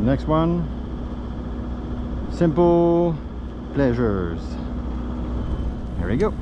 next one. Simple pleasures. Here we go.